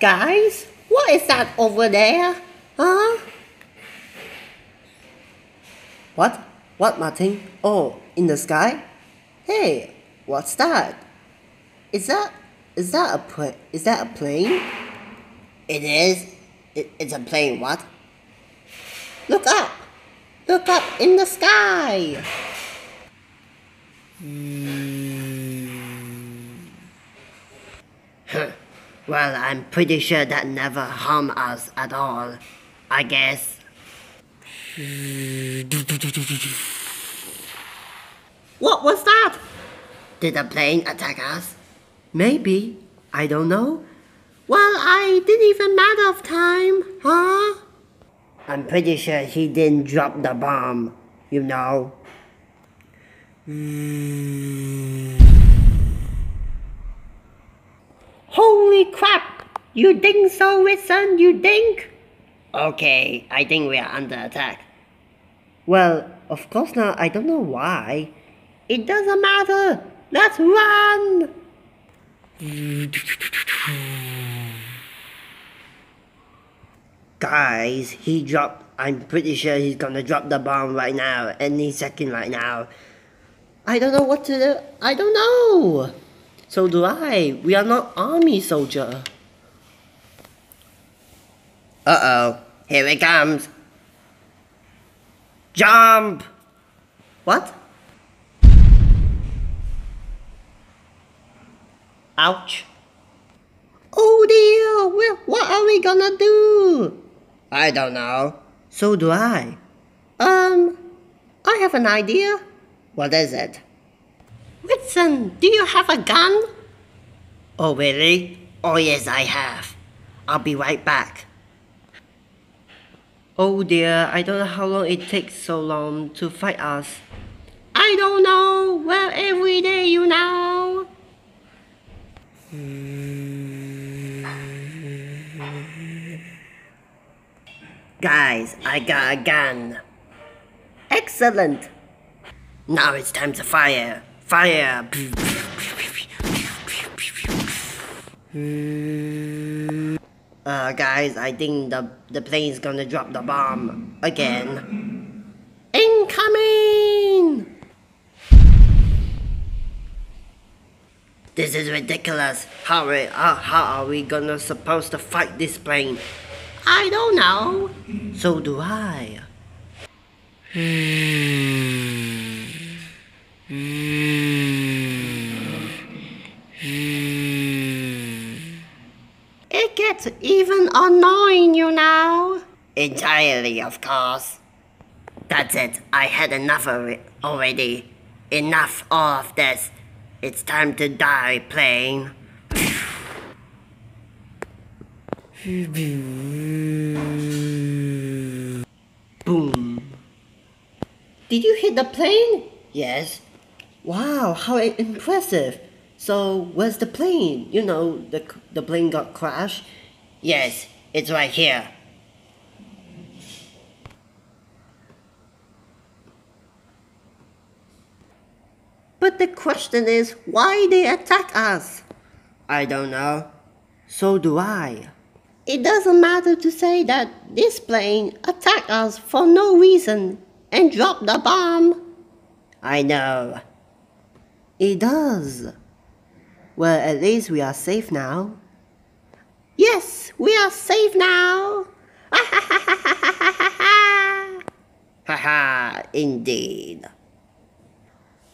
Guys, what is that over there? Huh? What? What, Martin? Oh, in the sky? Hey, what's that? Is that is that a is that a plane? It is. It, it's a plane. What? Look up! Look up in the sky! Huh. Well, I'm pretty sure that never harm us at all. I guess. What was that? Did the plane attack us? Maybe. I don't know. Well, I didn't even matter of time, huh? I'm pretty sure he didn't drop the bomb, you know. Holy crap! You think so, Wilson? You think? Okay, I think we are under attack. Well, of course not. I don't know why. It doesn't matter. Let's run! Guys, he dropped. I'm pretty sure he's gonna drop the bomb right now, any second right now. I don't know what to do. I don't know. So do I. We are not army soldier. Uh oh. Here it comes. Jump! What? Ouch. Oh dear, well, what are we gonna do? I don't know. So do I. Um, I have an idea. What is it? Whitson, do you have a gun? Oh, really? Oh, yes, I have. I'll be right back. Oh dear, I don't know how long it takes so long to fight us. I don't know. Well, every day, you know. Guys, I got a gun. Excellent. Now it's time to fire. Fire. Uh, guys, I think the, the plane is gonna drop the bomb again. Incoming! This is ridiculous. How are, uh, how are we gonna supposed to fight this plane? I don't know. So do I. It gets even annoying, you know. Entirely, of course. That's it. I had enough of it already. Enough of this. It's time to die, plane. Boom. Did you hit the plane? Yes. Wow, how impressive. So, where's the plane? You know, the, the plane got crashed? Yes, it's right here. But the question is, why they attack us? I don't know. So do I. It doesn't matter to say that this plane attacked us for no reason and dropped the bomb. I know. It does. Well, at least we are safe now. Yes, we are safe now. Haha, indeed.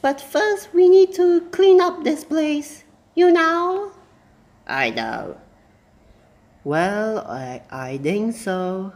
But first, we need to clean up this place, you know? I know. Well, I, I think so.